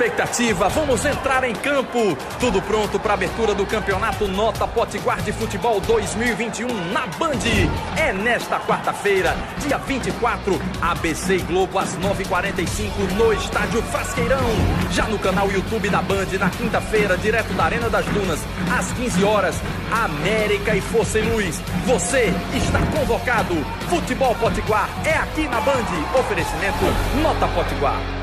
expectativa, vamos entrar em campo. Tudo pronto para a abertura do campeonato Nota Potiguar de Futebol 2021 na Band. É nesta quarta-feira, dia 24, ABC Globo às 9h45 no Estádio Frasqueirão. Já no canal YouTube da Band, na quinta-feira, direto da Arena das Dunas, às 15 horas, América e Força e Luz. Você está convocado. Futebol Potiguar é aqui na Band. Oferecimento Nota Potiguar.